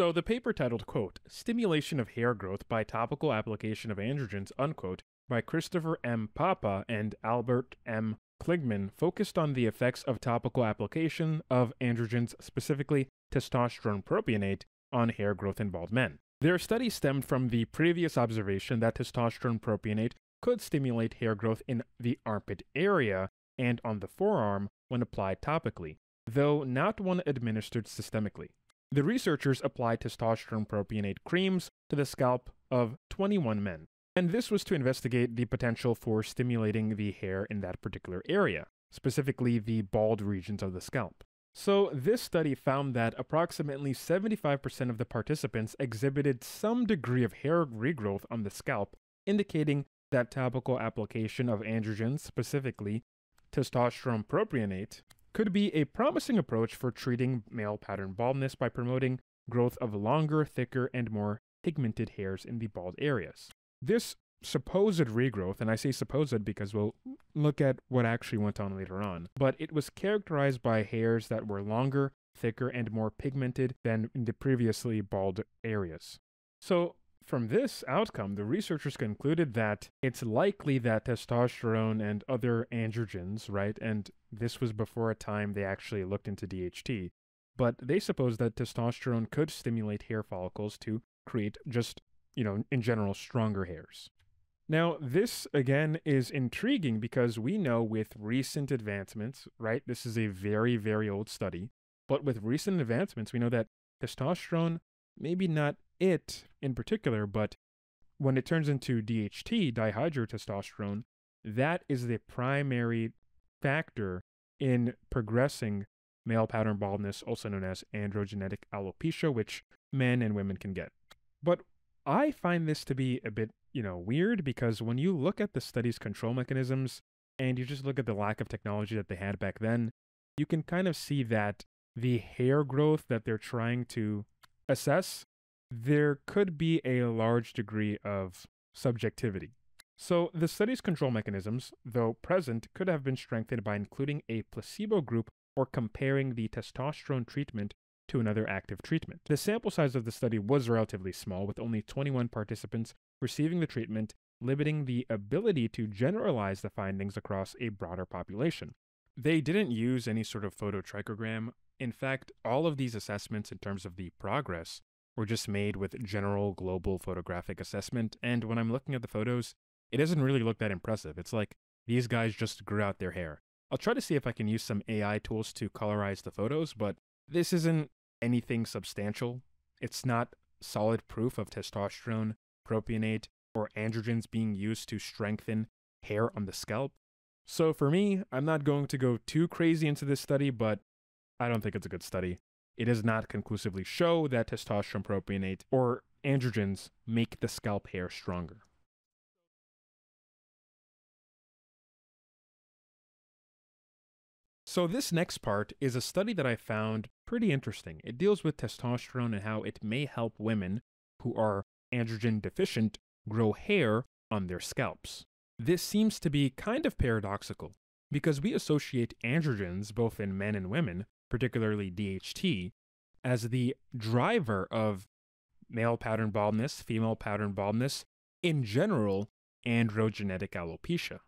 So the paper titled, quote, Stimulation of Hair Growth by Topical Application of Androgens, unquote, by Christopher M. Papa and Albert M. Kligman focused on the effects of topical application of androgens, specifically testosterone propionate, on hair growth in bald men. Their study stemmed from the previous observation that testosterone propionate could stimulate hair growth in the armpit area and on the forearm when applied topically, though not when administered systemically. The researchers applied testosterone propionate creams to the scalp of 21 men, and this was to investigate the potential for stimulating the hair in that particular area, specifically the bald regions of the scalp. So, this study found that approximately 75% of the participants exhibited some degree of hair regrowth on the scalp, indicating that topical application of androgens, specifically testosterone propionate, could be a promising approach for treating male pattern baldness by promoting growth of longer, thicker, and more pigmented hairs in the bald areas. This supposed regrowth, and I say supposed because we'll look at what actually went on later on, but it was characterized by hairs that were longer, thicker, and more pigmented than in the previously bald areas. So, from this outcome, the researchers concluded that it's likely that testosterone and other androgens, right, and this was before a time they actually looked into DHT, but they supposed that testosterone could stimulate hair follicles to create just, you know, in general, stronger hairs. Now, this again is intriguing because we know with recent advancements, right? This is a very, very old study, but with recent advancements, we know that testosterone, maybe not it in particular, but when it turns into DHT, dihydrotestosterone, that is the primary factor in progressing male pattern baldness, also known as androgenetic alopecia, which men and women can get. But I find this to be a bit, you know, weird because when you look at the study's control mechanisms and you just look at the lack of technology that they had back then, you can kind of see that the hair growth that they're trying to assess there could be a large degree of subjectivity. So, the study's control mechanisms, though present, could have been strengthened by including a placebo group or comparing the testosterone treatment to another active treatment. The sample size of the study was relatively small, with only 21 participants receiving the treatment, limiting the ability to generalize the findings across a broader population. They didn't use any sort of phototrichogram. In fact, all of these assessments in terms of the progress were just made with general global photographic assessment. And when I'm looking at the photos, it doesn't really look that impressive. It's like these guys just grew out their hair. I'll try to see if I can use some AI tools to colorize the photos, but this isn't anything substantial. It's not solid proof of testosterone, propionate, or androgens being used to strengthen hair on the scalp. So for me, I'm not going to go too crazy into this study, but I don't think it's a good study it does not conclusively show that testosterone propionate or androgens make the scalp hair stronger. So this next part is a study that I found pretty interesting. It deals with testosterone and how it may help women who are androgen deficient grow hair on their scalps. This seems to be kind of paradoxical because we associate androgens both in men and women particularly DHT, as the driver of male pattern baldness, female pattern baldness, in general, androgenetic alopecia.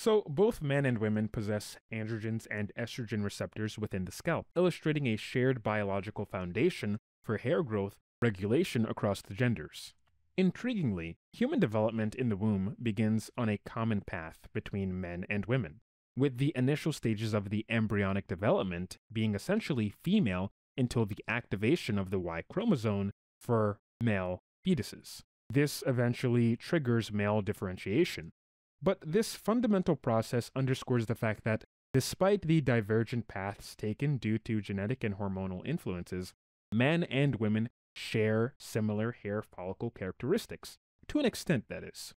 So, both men and women possess androgens and estrogen receptors within the scalp, illustrating a shared biological foundation for hair growth regulation across the genders. Intriguingly, human development in the womb begins on a common path between men and women with the initial stages of the embryonic development being essentially female until the activation of the Y chromosome for male fetuses. This eventually triggers male differentiation. But this fundamental process underscores the fact that despite the divergent paths taken due to genetic and hormonal influences, men and women share similar hair follicle characteristics, to an extent that is.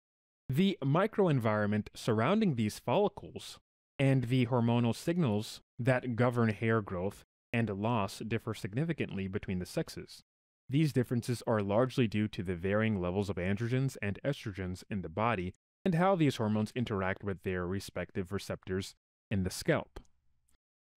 The microenvironment surrounding these follicles and the hormonal signals that govern hair growth and loss differ significantly between the sexes. These differences are largely due to the varying levels of androgens and estrogens in the body and how these hormones interact with their respective receptors in the scalp.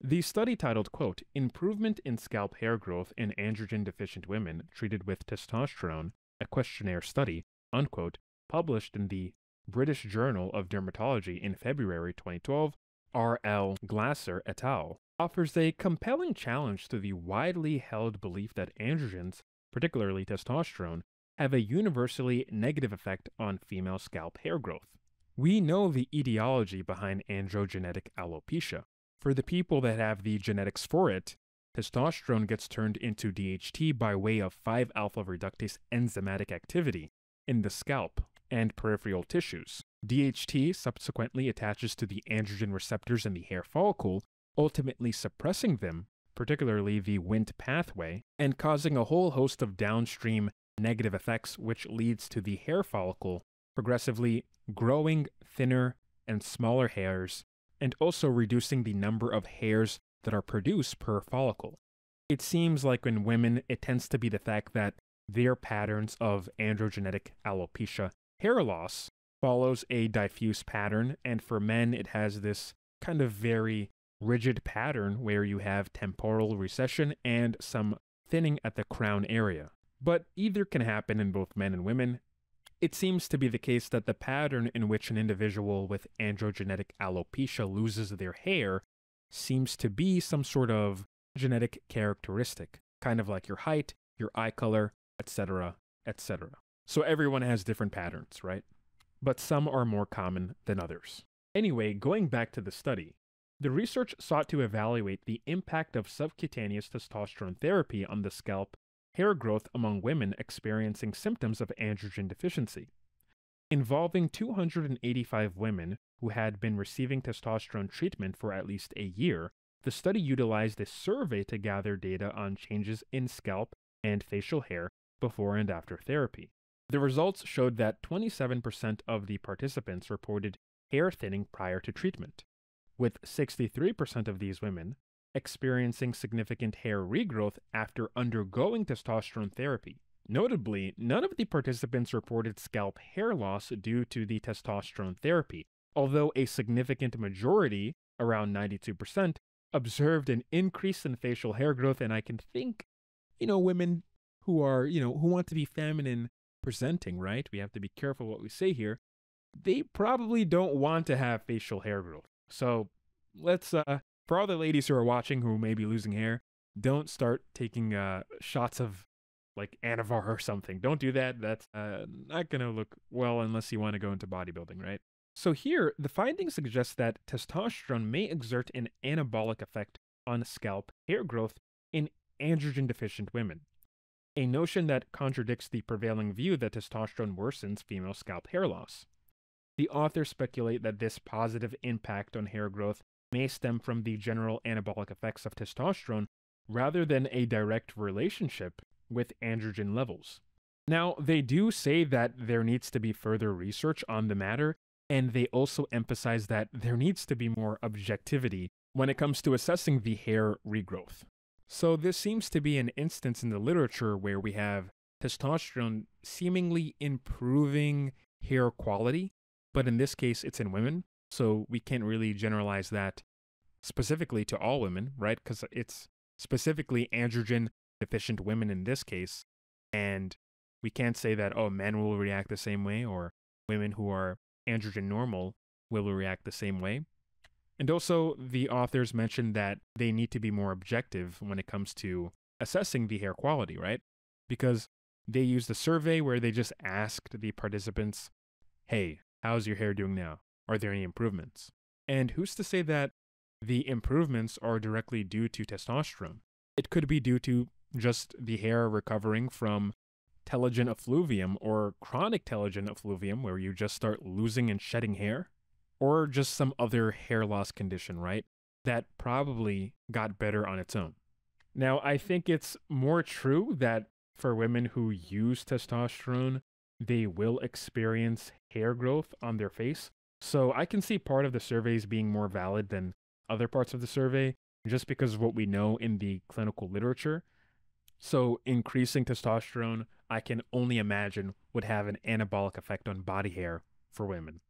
The study titled, quote, Improvement in Scalp Hair Growth in Androgen Deficient Women Treated with Testosterone, a Questionnaire Study, unquote, published in the British Journal of Dermatology in February 2012, R.L. Glaser et al., offers a compelling challenge to the widely held belief that androgens, particularly testosterone, have a universally negative effect on female scalp hair growth. We know the etiology behind androgenetic alopecia. For the people that have the genetics for it, testosterone gets turned into DHT by way of 5 alpha reductase enzymatic activity in the scalp and peripheral tissues. DHT subsequently attaches to the androgen receptors in the hair follicle, ultimately suppressing them, particularly the Wnt pathway, and causing a whole host of downstream negative effects, which leads to the hair follicle progressively growing thinner and smaller hairs and also reducing the number of hairs that are produced per follicle. It seems like in women, it tends to be the fact that their patterns of androgenetic alopecia hair loss follows a diffuse pattern, and for men, it has this kind of very rigid pattern where you have temporal recession and some thinning at the crown area. But either can happen in both men and women, it seems to be the case that the pattern in which an individual with androgenetic alopecia loses their hair seems to be some sort of genetic characteristic, kind of like your height, your eye color, etc., etc. So everyone has different patterns, right? But some are more common than others. Anyway, going back to the study, the research sought to evaluate the impact of subcutaneous testosterone therapy on the scalp hair growth among women experiencing symptoms of androgen deficiency. Involving 285 women who had been receiving testosterone treatment for at least a year, the study utilized a survey to gather data on changes in scalp and facial hair before and after therapy. The results showed that 27% of the participants reported hair thinning prior to treatment, with 63% of these women experiencing significant hair regrowth after undergoing testosterone therapy. Notably, none of the participants reported scalp hair loss due to the testosterone therapy, although a significant majority, around 92%, observed an increase in facial hair growth. And I can think, you know, women who are, you know, who want to be feminine presenting, right? We have to be careful what we say here. They probably don't want to have facial hair growth. So let's uh for all the ladies who are watching who may be losing hair, don't start taking uh, shots of like Anavar or something. Don't do that. That's uh, not going to look well unless you want to go into bodybuilding, right? So here, the findings suggest that testosterone may exert an anabolic effect on scalp hair growth in androgen deficient women, a notion that contradicts the prevailing view that testosterone worsens female scalp hair loss. The authors speculate that this positive impact on hair growth may stem from the general anabolic effects of testosterone rather than a direct relationship with androgen levels. Now, they do say that there needs to be further research on the matter, and they also emphasize that there needs to be more objectivity when it comes to assessing the hair regrowth. So, this seems to be an instance in the literature where we have testosterone seemingly improving hair quality, but in this case, it's in women. So we can't really generalize that specifically to all women, right? Because it's specifically androgen deficient women in this case. And we can't say that, oh, men will react the same way or women who are androgen normal will react the same way. And also, the authors mentioned that they need to be more objective when it comes to assessing the hair quality, right? Because they used a survey where they just asked the participants, hey, how's your hair doing now? Are there any improvements? And who's to say that the improvements are directly due to testosterone? It could be due to just the hair recovering from telogen effluvium or chronic telogen effluvium, where you just start losing and shedding hair, or just some other hair loss condition, right? That probably got better on its own. Now, I think it's more true that for women who use testosterone, they will experience hair growth on their face so I can see part of the surveys being more valid than other parts of the survey just because of what we know in the clinical literature. So increasing testosterone, I can only imagine, would have an anabolic effect on body hair for women.